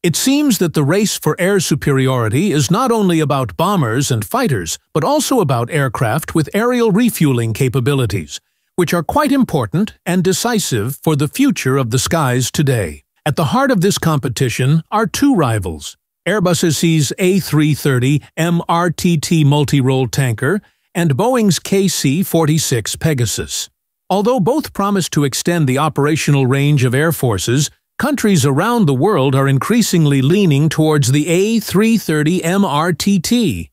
It seems that the race for air superiority is not only about bombers and fighters, but also about aircraft with aerial refueling capabilities, which are quite important and decisive for the future of the skies today. At the heart of this competition are two rivals, Airbus SE's A330 MRTT multi-role tanker and Boeing's KC-46 Pegasus. Although both promise to extend the operational range of air forces, countries around the world are increasingly leaning towards the A330 MRTT.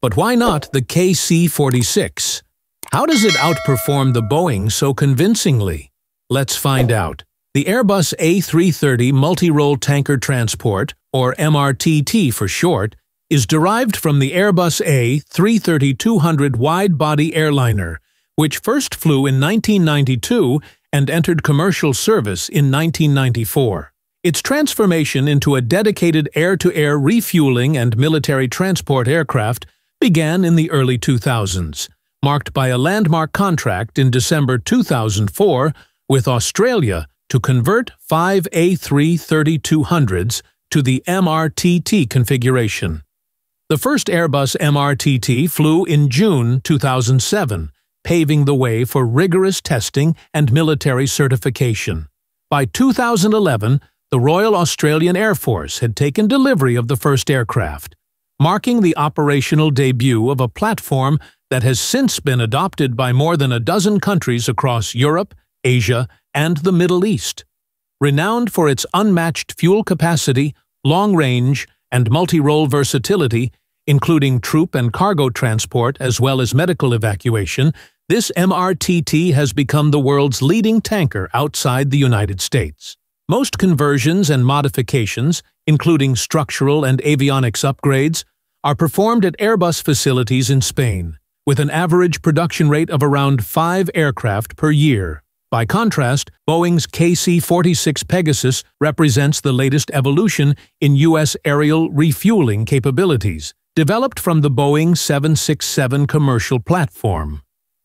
But why not the KC-46? How does it outperform the Boeing so convincingly? Let's find out. The Airbus A330 Multi-Role Tanker Transport, or MRTT for short, is derived from the Airbus A330-200 wide-body airliner, which first flew in 1992 and entered commercial service in 1994. Its transformation into a dedicated air-to-air -air refueling and military transport aircraft began in the early 2000s, marked by a landmark contract in December 2004 with Australia to convert five A330-200s to the MRTT configuration. The first Airbus MRTT flew in June 2007, paving the way for rigorous testing and military certification. By 2011, the Royal Australian Air Force had taken delivery of the first aircraft, marking the operational debut of a platform that has since been adopted by more than a dozen countries across Europe, Asia, and the Middle East. Renowned for its unmatched fuel capacity, long range, and multi-role versatility, including troop and cargo transport as well as medical evacuation, this MRTT has become the world's leading tanker outside the United States. Most conversions and modifications, including structural and avionics upgrades, are performed at Airbus facilities in Spain, with an average production rate of around five aircraft per year. By contrast, Boeing's KC-46 Pegasus represents the latest evolution in U.S. aerial refueling capabilities, developed from the Boeing 767 commercial platform.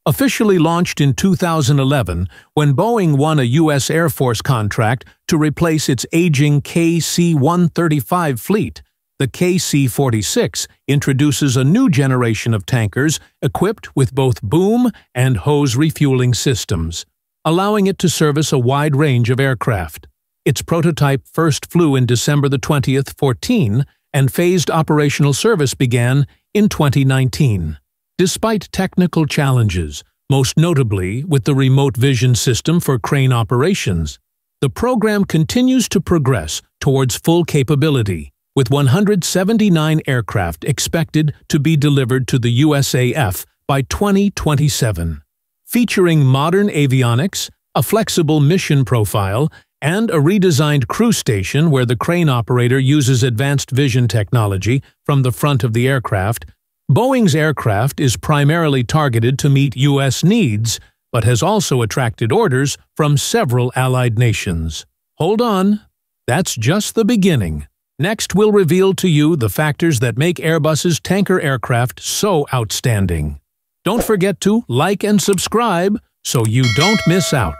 Officially launched in 2011 when Boeing won a U.S. Air Force contract to replace its aging KC-135 fleet, the KC-46 introduces a new generation of tankers equipped with both boom and hose refueling systems, allowing it to service a wide range of aircraft. Its prototype first flew in December the 20th, 14, and phased operational service began in 2019. Despite technical challenges, most notably with the remote vision system for crane operations, the program continues to progress towards full capability, with 179 aircraft expected to be delivered to the USAF by 2027. Featuring modern avionics, a flexible mission profile, and a redesigned crew station where the crane operator uses advanced vision technology from the front of the aircraft, Boeing's aircraft is primarily targeted to meet U.S. needs, but has also attracted orders from several allied nations. Hold on, that's just the beginning. Next, we'll reveal to you the factors that make Airbus's tanker aircraft so outstanding. Don't forget to like and subscribe so you don't miss out.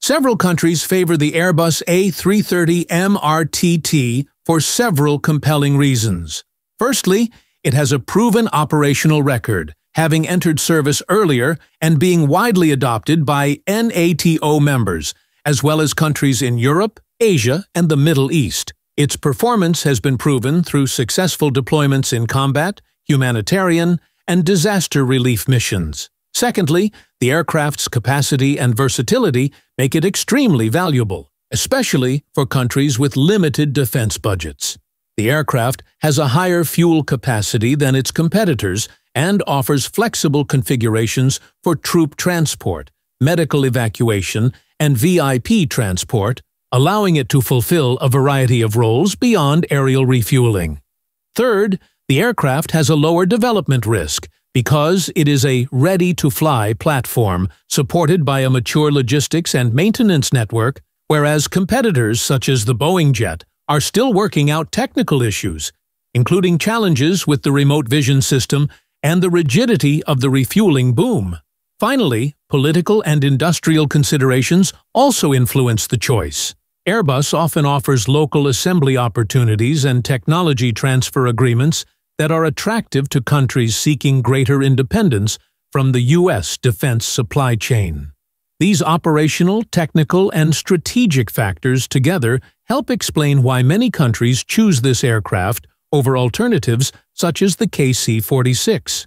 Several countries favor the Airbus A330 MRTT for several compelling reasons. Firstly, it has a proven operational record, having entered service earlier and being widely adopted by NATO members, as well as countries in Europe, Asia, and the Middle East. Its performance has been proven through successful deployments in combat, humanitarian, and disaster relief missions. Secondly, the aircraft's capacity and versatility make it extremely valuable, especially for countries with limited defense budgets. The aircraft has a higher fuel capacity than its competitors and offers flexible configurations for troop transport, medical evacuation, and VIP transport, allowing it to fulfill a variety of roles beyond aerial refueling. Third, the aircraft has a lower development risk because it is a ready-to-fly platform supported by a mature logistics and maintenance network, whereas competitors such as the Boeing jet are still working out technical issues, including challenges with the remote vision system and the rigidity of the refueling boom. Finally, political and industrial considerations also influence the choice. Airbus often offers local assembly opportunities and technology transfer agreements that are attractive to countries seeking greater independence from the U.S. defense supply chain. These operational, technical, and strategic factors together help explain why many countries choose this aircraft over alternatives such as the KC-46.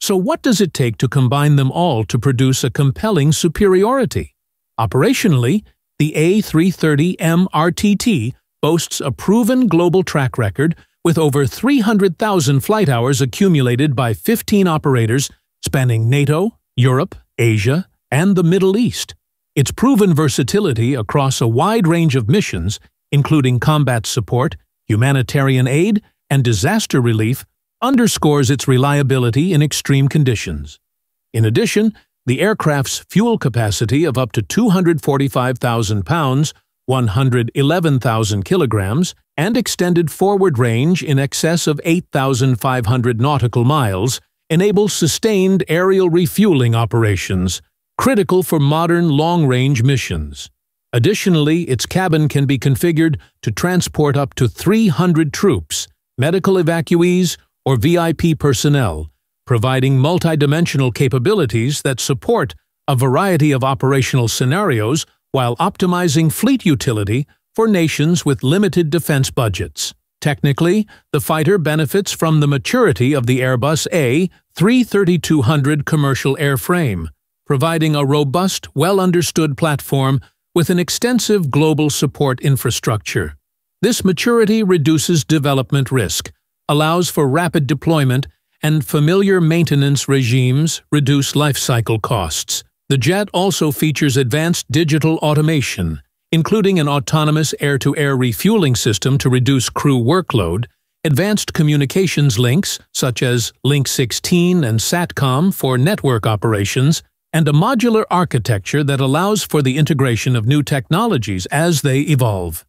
So what does it take to combine them all to produce a compelling superiority? Operationally, the A330 MRTT boasts a proven global track record with over 300,000 flight hours accumulated by 15 operators spanning NATO, Europe, Asia, and the Middle East. Its proven versatility across a wide range of missions, including combat support, humanitarian aid, and disaster relief, underscores its reliability in extreme conditions. In addition, the aircraft's fuel capacity of up to 245,000 pounds, 111,000 kilograms, and extended forward range in excess of 8,500 nautical miles enables sustained aerial refueling operations, critical for modern long-range missions. Additionally, its cabin can be configured to transport up to 300 troops, medical evacuees, or VIP personnel, providing multidimensional capabilities that support a variety of operational scenarios while optimizing fleet utility for nations with limited defense budgets. Technically, the fighter benefits from the maturity of the Airbus A330-200 commercial airframe, providing a robust, well-understood platform with an extensive global support infrastructure. This maturity reduces development risk, allows for rapid deployment, and familiar maintenance regimes reduce lifecycle costs. The jet also features advanced digital automation, including an autonomous air-to-air -air refueling system to reduce crew workload, advanced communications links such as Link 16 and SATCOM for network operations, and a modular architecture that allows for the integration of new technologies as they evolve.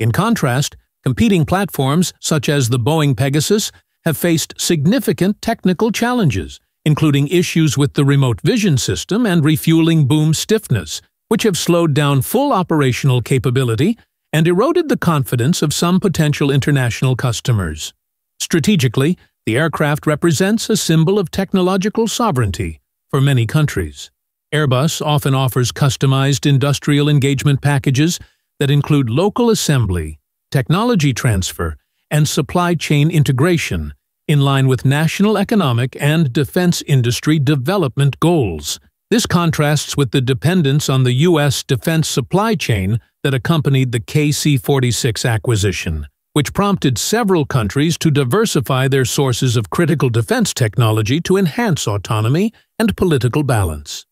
In contrast, competing platforms such as the Boeing Pegasus have faced significant technical challenges, including issues with the remote vision system and refueling boom stiffness, which have slowed down full operational capability and eroded the confidence of some potential international customers. Strategically, the aircraft represents a symbol of technological sovereignty for many countries. Airbus often offers customized industrial engagement packages that include local assembly, technology transfer, and supply chain integration in line with national economic and defense industry development goals. This contrasts with the dependence on the U.S. defense supply chain that accompanied the KC-46 acquisition, which prompted several countries to diversify their sources of critical defense technology to enhance autonomy and political balance.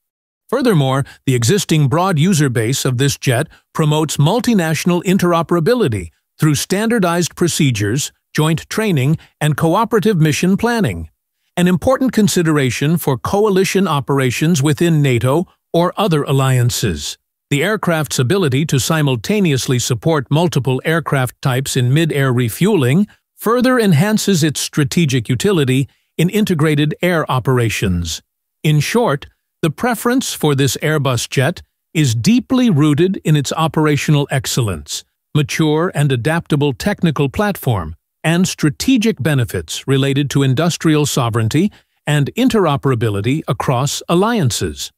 Furthermore, the existing broad user base of this jet promotes multinational interoperability through standardized procedures, joint training, and cooperative mission planning, an important consideration for coalition operations within NATO or other alliances. The aircraft's ability to simultaneously support multiple aircraft types in mid-air refueling further enhances its strategic utility in integrated air operations. In short, the preference for this Airbus jet is deeply rooted in its operational excellence, mature and adaptable technical platform, and strategic benefits related to industrial sovereignty and interoperability across alliances.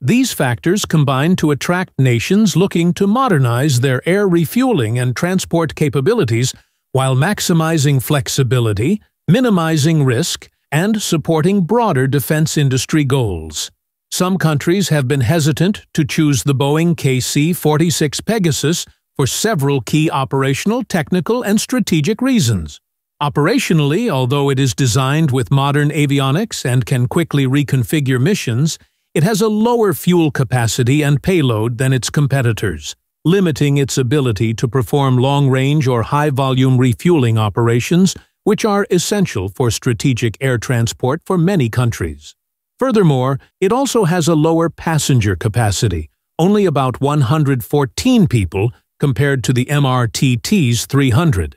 These factors combine to attract nations looking to modernize their air refueling and transport capabilities while maximizing flexibility, minimizing risk, and supporting broader defense industry goals. Some countries have been hesitant to choose the Boeing KC-46 Pegasus for several key operational, technical, and strategic reasons. Operationally, although it is designed with modern avionics and can quickly reconfigure missions, it has a lower fuel capacity and payload than its competitors, limiting its ability to perform long-range or high-volume refueling operations, which are essential for strategic air transport for many countries. Furthermore, it also has a lower passenger capacity, only about 114 people compared to the MRTT's 300.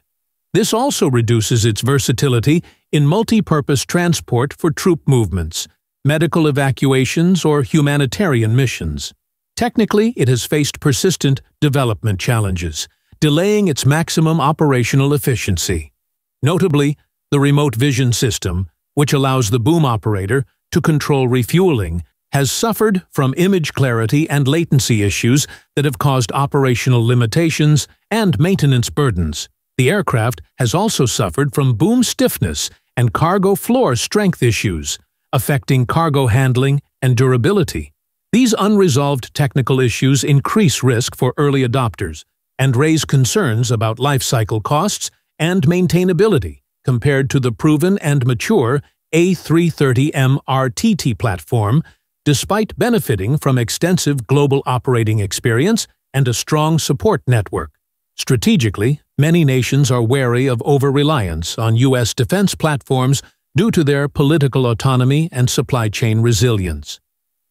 This also reduces its versatility in multi-purpose transport for troop movements, medical evacuations, or humanitarian missions. Technically, it has faced persistent development challenges, delaying its maximum operational efficiency. Notably, the remote vision system, which allows the boom operator to control refueling, has suffered from image clarity and latency issues that have caused operational limitations and maintenance burdens. The aircraft has also suffered from boom stiffness and cargo floor strength issues, affecting cargo handling and durability. These unresolved technical issues increase risk for early adopters and raise concerns about life cycle costs and maintainability compared to the proven and mature A330 MRTT platform, despite benefiting from extensive global operating experience and a strong support network. Strategically, many nations are wary of over-reliance on U.S. defense platforms due to their political autonomy and supply chain resilience.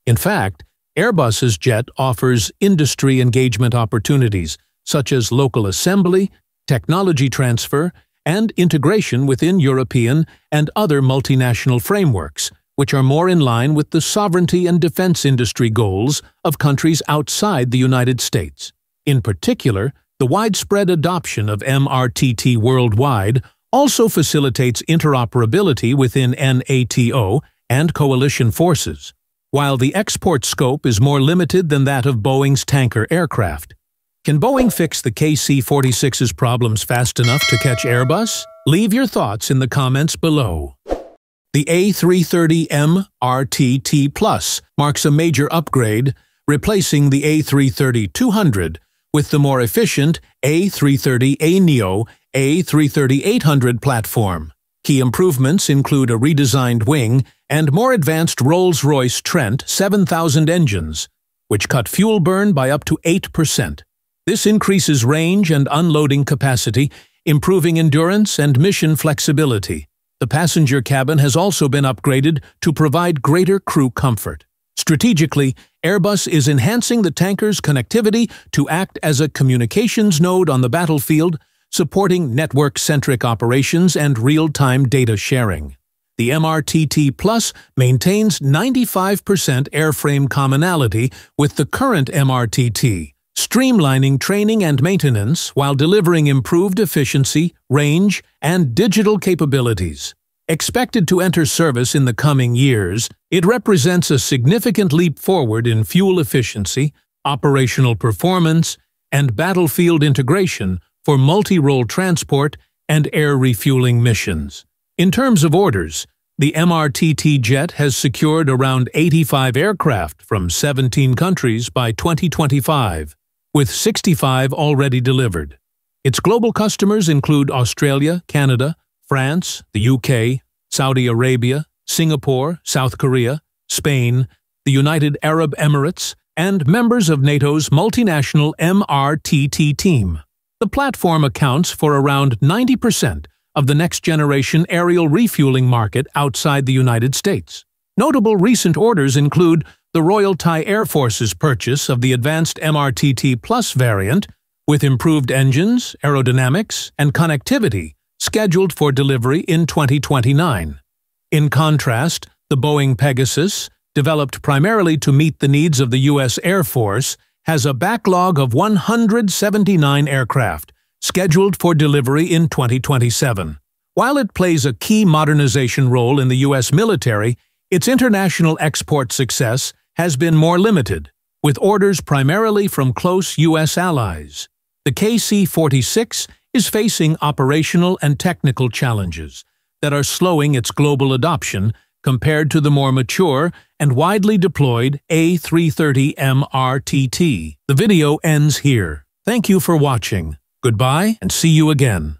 In fact, Airbus's jet offers industry engagement opportunities such as local assembly, technology transfer, and integration within European and other multinational frameworks, which are more in line with the sovereignty and defense industry goals of countries outside the United States. In particular, the widespread adoption of MRTT worldwide also facilitates interoperability within NATO and coalition forces, while the export scope is more limited than that of Boeing's tanker aircraft. Can Boeing fix the KC-46's problems fast enough to catch Airbus? Leave your thoughts in the comments below. The A330 MRTT Plus marks a major upgrade, replacing the A330-200 with the more efficient A330A A330-800 platform. Key improvements include a redesigned wing and more advanced Rolls-Royce Trent 7000 engines, which cut fuel burn by up to 8%. This increases range and unloading capacity, improving endurance and mission flexibility. The passenger cabin has also been upgraded to provide greater crew comfort. Strategically, Airbus is enhancing the tanker's connectivity to act as a communications node on the battlefield, supporting network-centric operations and real-time data sharing. The MRTT Plus maintains 95% airframe commonality with the current MRTT, streamlining training and maintenance while delivering improved efficiency, range, and digital capabilities. Expected to enter service in the coming years, it represents a significant leap forward in fuel efficiency, operational performance, and battlefield integration for multi-role transport and air refueling missions. In terms of orders, the MRTT jet has secured around 85 aircraft from 17 countries by 2025, with 65 already delivered. Its global customers include Australia, Canada, France, the UK, Saudi Arabia, Singapore, South Korea, Spain, the United Arab Emirates, and members of NATO's multinational MRTT team. The platform accounts for around 90% of the next-generation aerial refueling market outside the United States. Notable recent orders include the Royal Thai Air Force's purchase of the advanced MRTT Plus variant with improved engines, aerodynamics, and connectivity scheduled for delivery in 2029. In contrast, the Boeing Pegasus, developed primarily to meet the needs of the U.S. Air Force, has a backlog of 179 aircraft, scheduled for delivery in 2027. While it plays a key modernization role in the U.S. military, its international export success has been more limited, with orders primarily from close U.S. allies. The KC-46 is facing operational and technical challenges that are slowing its global adoption compared to the more mature and widely deployed A330 MRTT. The video ends here. Thank you for watching. Goodbye and see you again.